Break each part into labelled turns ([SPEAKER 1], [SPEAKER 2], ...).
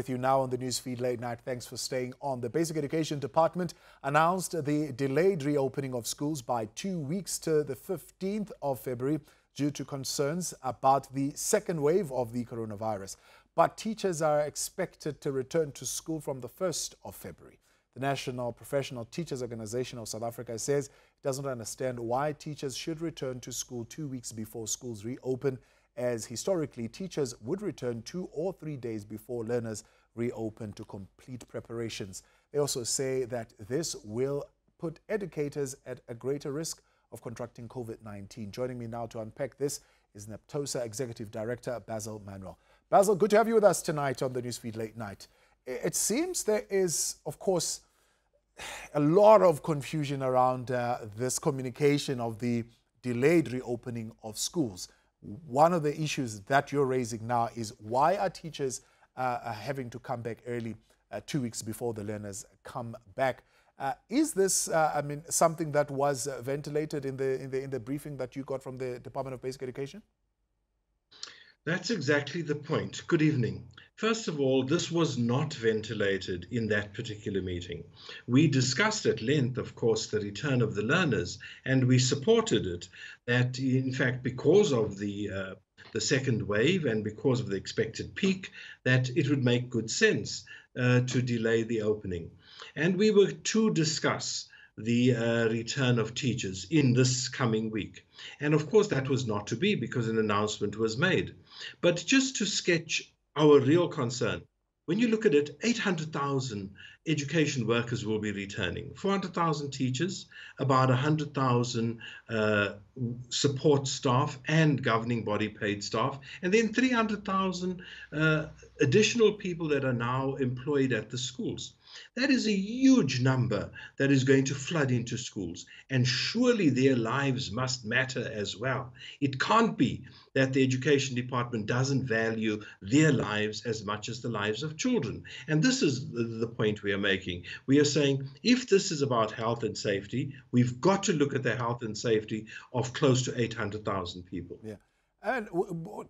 [SPEAKER 1] With you now on the newsfeed late night. Thanks for staying on. The Basic Education Department announced the delayed reopening of schools by two weeks to the 15th of February due to concerns about the second wave of the coronavirus. But teachers are expected to return to school from the 1st of February. The National Professional Teachers Organization of South Africa says it doesn't understand why teachers should return to school two weeks before schools reopen as historically teachers would return two or three days before learners reopen to complete preparations. They also say that this will put educators at a greater risk of contracting COVID-19. Joining me now to unpack this is NAPTOSA Executive Director Basil Manuel. Basil, good to have you with us tonight on the Newsfeed Late Night. It seems there is, of course, a lot of confusion around uh, this communication of the delayed reopening of schools one of the issues that you're raising now is why are teachers uh, having to come back early uh, two weeks before the learners come back? Uh, is this, uh, I mean, something that was uh, ventilated in the, in the in the briefing that you got from the Department of Basic Education?
[SPEAKER 2] That's exactly the point. Good evening. First of all, this was not ventilated in that particular meeting. We discussed at length, of course, the return of the learners, and we supported it. That, in fact, because of the uh, the second wave and because of the expected peak, that it would make good sense uh, to delay the opening. And we were to discuss the uh, return of teachers in this coming week. And of course, that was not to be because an announcement was made. But just to sketch our real concern, when you look at it, 800,000 education workers will be returning, 400,000 teachers, about 100,000 uh, support staff and governing body paid staff, and then 300,000 uh, additional people that are now employed at the schools. That is a huge number that is going to flood into schools. And surely their lives must matter as well. It can't be that the education department doesn't value their lives as much as the lives of children. And this is the point we are making. We are saying if this is about health and safety, we've got to look at the health and safety of close to 800,000 people.
[SPEAKER 1] Yeah. And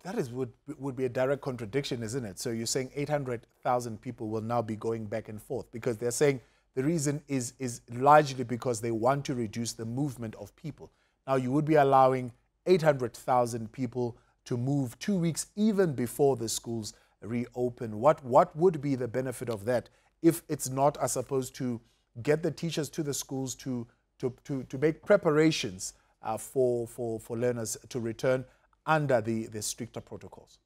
[SPEAKER 1] that is would would be a direct contradiction, isn't it? So you're saying 800,000 people will now be going back and forth because they're saying the reason is is largely because they want to reduce the movement of people. Now you would be allowing 800,000 people to move two weeks even before the schools reopen. What what would be the benefit of that if it's not as opposed to get the teachers to the schools to to to, to make preparations uh, for for for learners to return? Under the, the stricter protocols?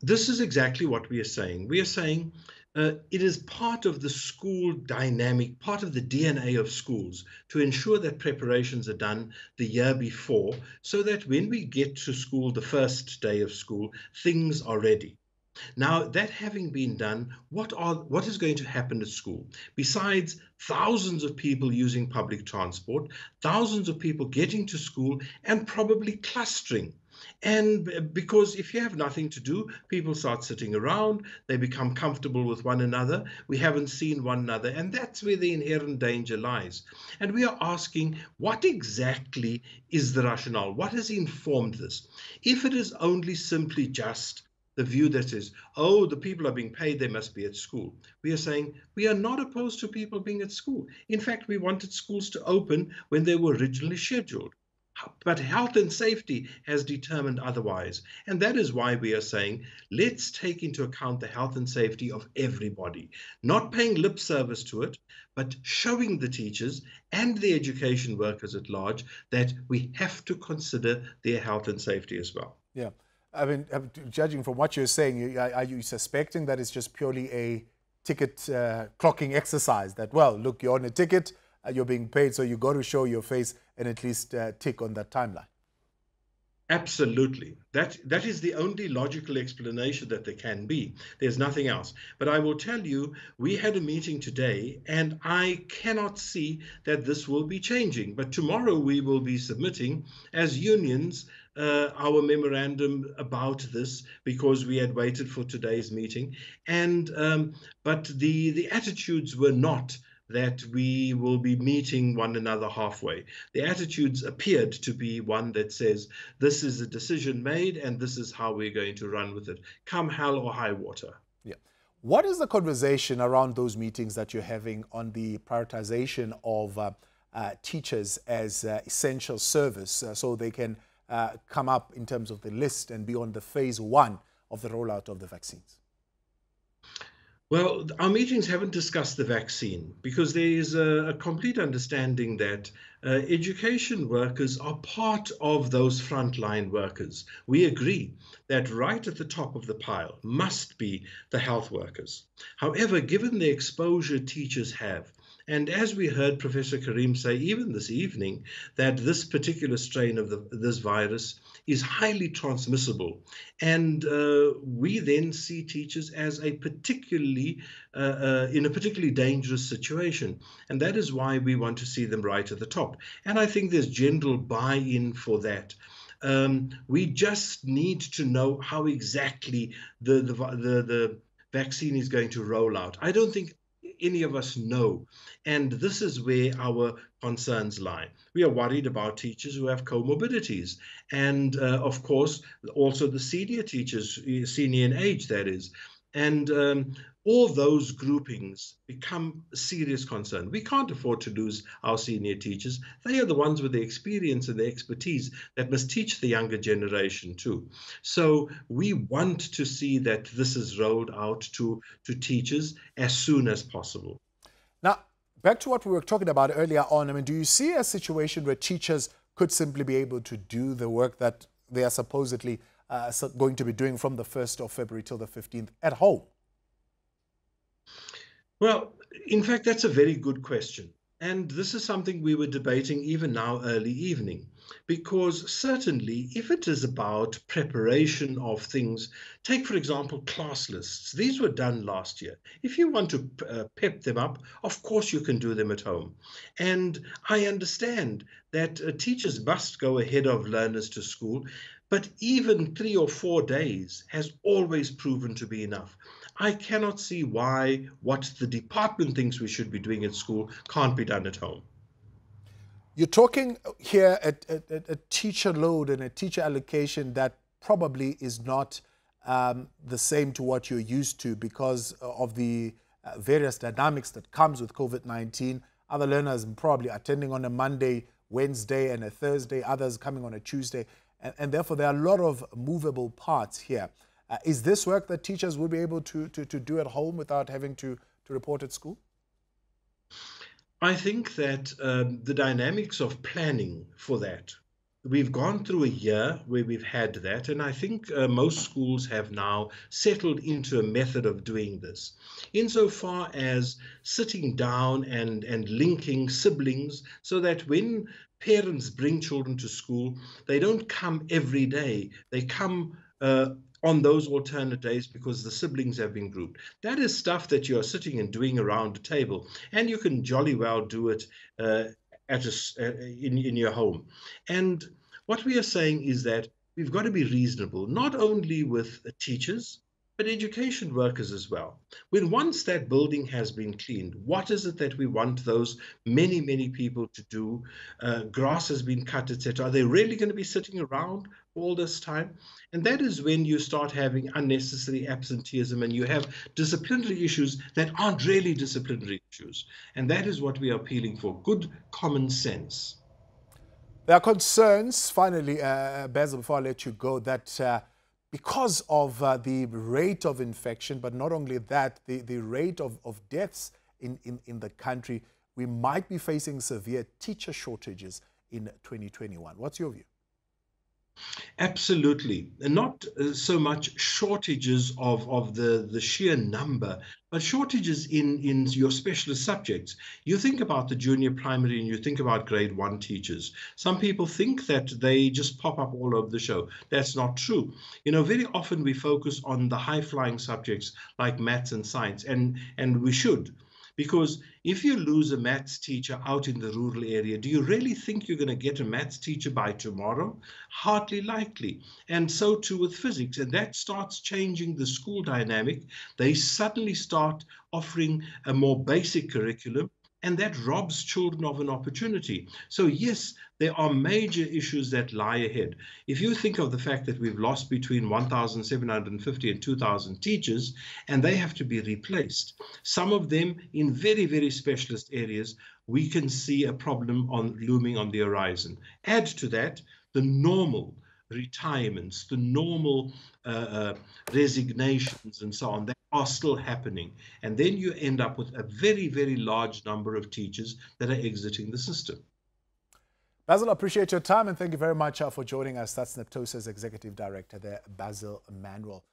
[SPEAKER 2] This is exactly what we are saying. We are saying uh, it is part of the school dynamic, part of the DNA of schools to ensure that preparations are done the year before so that when we get to school the first day of school, things are ready. Now, that having been done, what are what is going to happen at school? Besides thousands of people using public transport, thousands of people getting to school, and probably clustering. And because if you have nothing to do, people start sitting around, they become comfortable with one another. We haven't seen one another, and that's where the inherent danger lies. And we are asking what exactly is the rationale? What has informed this? If it is only simply just the view that is, oh, the people are being paid, they must be at school. We are saying we are not opposed to people being at school. In fact, we wanted schools to open when they were originally scheduled. But health and safety has determined otherwise. And that is why we are saying let's take into account the health and safety of everybody, not paying lip service to it, but showing the teachers and the education workers at large that we have to consider their health and safety as well.
[SPEAKER 1] Yeah. I mean, judging from what you're saying, are you suspecting that it's just purely a ticket uh, clocking exercise? That, well, look, you're on a ticket, uh, you're being paid, so you've got to show your face and at least uh, tick on that timeline.
[SPEAKER 2] Absolutely. That that is the only logical explanation that there can be. There's nothing else. But I will tell you, we had a meeting today and I cannot see that this will be changing. But tomorrow we will be submitting as unions uh, our memorandum about this because we had waited for today's meeting. And um, but the the attitudes were not that we will be meeting one another halfway. The attitudes appeared to be one that says, this is a decision made and this is how we're going to run with it, come hell or high water.
[SPEAKER 1] Yeah. What is the conversation around those meetings that you're having on the prioritization of uh, uh, teachers as uh, essential service uh, so they can uh, come up in terms of the list and be on the phase one of the rollout of the vaccines?
[SPEAKER 2] Well, our meetings haven't discussed the vaccine because there is a, a complete understanding that uh, education workers are part of those frontline workers. We agree that right at the top of the pile must be the health workers. However, given the exposure teachers have, and as we heard Professor Karim say even this evening, that this particular strain of the, this virus is highly transmissible. And uh, we then see teachers as a particularly, uh, uh, in a particularly dangerous situation. And that is why we want to see them right at the top. And I think there's general buy in for that. Um, we just need to know how exactly the, the, the, the vaccine is going to roll out. I don't think any of us know. And this is where our concerns lie. We are worried about teachers who have comorbidities. And uh, of course, also the senior teachers, senior in age, that is. And um, all those groupings become a serious concern. We can't afford to lose our senior teachers. They are the ones with the experience and the expertise that must teach the younger generation too. So we want to see that this is rolled out to, to teachers as soon as possible.
[SPEAKER 1] Now, back to what we were talking about earlier on, I mean, do you see a situation where teachers could simply be able to do the work that they are supposedly uh, going to be doing from the 1st of February till the 15th at home?
[SPEAKER 2] Well, in fact, that's a very good question. And this is something we were debating even now early evening, because certainly if it is about preparation of things, take for example class lists. These were done last year. If you want to uh, pep them up, of course you can do them at home. And I understand that uh, teachers must go ahead of learners to school, but even three or four days has always proven to be enough. I cannot see why what the department thinks we should be doing at school can't be done at home.
[SPEAKER 1] You're talking here at, a teacher load and a teacher allocation that probably is not um, the same to what you're used to because of the uh, various dynamics that comes with COVID-19. Other learners probably attending on a Monday, Wednesday, and a Thursday, others coming on a Tuesday. And, and therefore, there are a lot of movable parts here. Uh, is this work that teachers will be able to, to, to do at home without having to, to report at school?
[SPEAKER 2] I think that um, the dynamics of planning for that, we've gone through a year where we've had that, and I think uh, most schools have now settled into a method of doing this. Insofar as sitting down and, and linking siblings so that when parents bring children to school, they don't come every day, they come uh, on those alternate days because the siblings have been grouped. That is stuff that you are sitting and doing around a table, and you can jolly well do it uh, at a, uh, in, in your home. And what we are saying is that we've got to be reasonable, not only with teachers, but education workers as well. When once that building has been cleaned, what is it that we want those many, many people to do? Uh, grass has been cut, etc. Are they really going to be sitting around all this time? And that is when you start having unnecessary absenteeism and you have disciplinary issues that aren't really disciplinary issues. And that is what we are appealing for good common sense.
[SPEAKER 1] There are concerns, finally, uh, Basil, before I let you go, that uh, because of uh, the rate of infection, but not only that, the, the rate of, of deaths in, in, in the country, we might be facing severe teacher shortages in 2021. What's your view?
[SPEAKER 2] Absolutely. And not uh, so much shortages of, of the, the sheer number, but shortages in, in your specialist subjects. You think about the junior primary and you think about grade one teachers. Some people think that they just pop up all over the show. That's not true. You know, very often we focus on the high flying subjects like maths and science, and, and we should. Because if you lose a maths teacher out in the rural area, do you really think you're going to get a maths teacher by tomorrow? Hardly likely. And so too with physics. And that starts changing the school dynamic. They suddenly start offering a more basic curriculum and that robs children of an opportunity. So, yes, there are major issues that lie ahead. If you think of the fact that we've lost between 1,750 and 2,000 teachers, and they have to be replaced, some of them in very, very specialist areas, we can see a problem on looming on the horizon. Add to that the normal retirements, the normal uh, uh, resignations, and so on that are still happening. And then you end up with a very, very large number of teachers that are exiting the system.
[SPEAKER 1] Basil, appreciate your time and thank you very much uh, for joining us. That's NAPTOSA's Executive Director there, Basil Manuel.